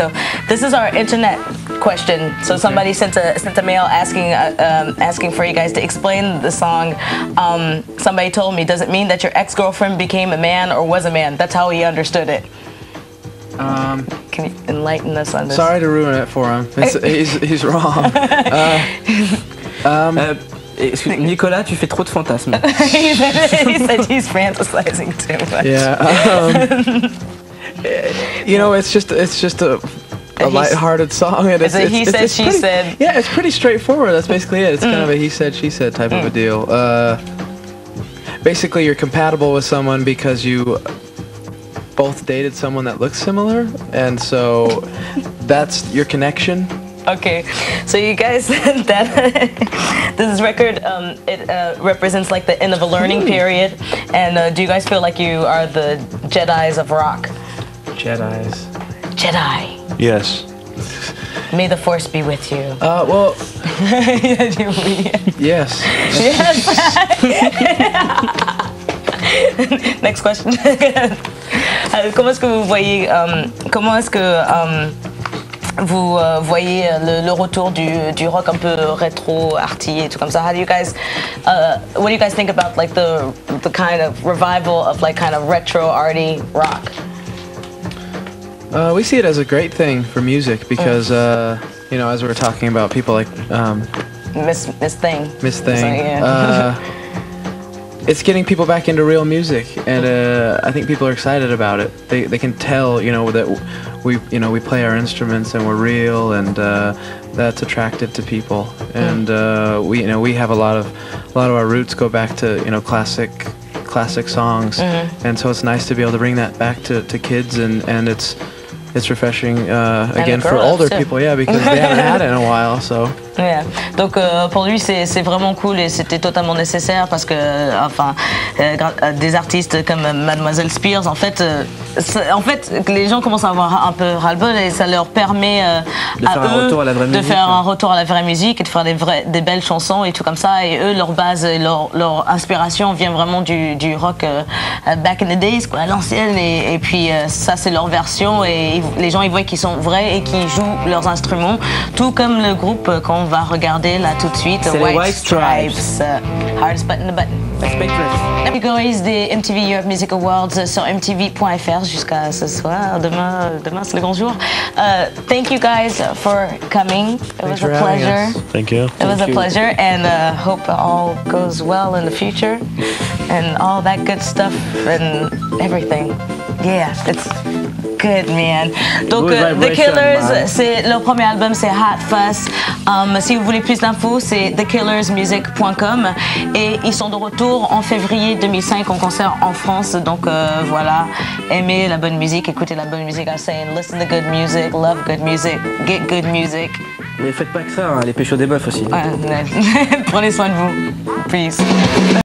so this is our internet question. So somebody sent a sent a mail asking uh, um, asking for you guys to explain the song. Um, somebody told me, does it mean that your ex girlfriend became a man or was a man? That's how he understood it. Um, Can you enlighten us on this? sorry to ruin it for him. It's, he's, he's wrong. Uh, um, excuse- Nicolas, tu fais trop de fantasmes. he, he said he's fantasizing too much. yeah. Um, you know, it's just it's just a. A light-hearted song, and it's, It's a he it's- said, it's she pretty- said. Yeah, it's pretty straightforward. That's basically it. It's kind of a he said, she said type of a deal. Uh, basically, you're compatible with someone because you both dated someone that looks similar, and so that's your connection. Okay, so you guys said that this record um, it uh, represents like the end of a learning period, and uh, do you guys feel like you are the Jedi's of rock? Jedi's. Jedi. Yes. May the force be with you. Uh, well, yes. yes. Next question. Euh, comment est-ce que vous voyez, euh, comment est-ce que euh, vous euh, voyez le, le retour du, du rock un peu rétro, arty et tout comme ça? How do you guys, uh, what do you guys think about like the the kind of revival of like kind of retro arty rock? Uh, we see it as a great thing for music because, uh, you know, as we were talking about people like um, Miss Miss Thing. Miss So, Thing, yeah. uh, it's getting people back into real music, and uh, I think people are excited about it. They, they can tell, you know, that we you know we play our instruments and we're real, and uh, that's attractive to people. And uh, we you know we have a lot of a lot of our roots go back to you know classic classic songs, and so it's nice to be able to bring that back to, to kids, and, and it's it's refreshing uh, again for older too. people, yeah, because they haven't had it in a while, so. Yeah. Donc euh, pour lui c'est vraiment cool et c'était totalement nécessaire parce que euh, enfin euh, des artistes comme Mademoiselle Spears en fait en fait les gens commencent à avoir un peu ras-le-bol et ça leur permet De à faire un eux retour à la vraie de musique, faire hein. un retour à la vraie musique et de faire des vrais des belles chansons et tout comme ça et eux leur base et leur, leur inspiration vient vraiment du, du rock back in the days quoi l'ancienne et, et puis ça c'est leur version et les gens ils voient qu'ils sont vrais et qu'ils jouent leurs instruments tout comme le groupe qu'on va regarder là tout de suite C'est les White Stripes. euh, hardest button the button Spectre. catégorise des MTV Europe Music Awards sur MTV.fr jusqu'à ce soir. Demain, demain c'est le grand jour. Uh, thank you guys for coming. It Thanks was a pleasure. Thank you. It was a pleasure, and uh, hope all goes well in the future, and all that good stuff and everything. Yeah, it's good, man. Donc, euh, The Killers, c'est leur premier album, c'est Hot Fuss. Um, si vous voulez plus d'infos, c'est thekillersmusic.com. Et ils sont de retour en février 2005 en concert en France. Donc euh, voilà, aimez la bonne musique, écoutez la bonne musique. I'm saying, listen to good music, love good music, get good music. Mais faites pas que ça, hein, les péchos des meufs aussi. Ouais. Prenez soin de vous. Peace.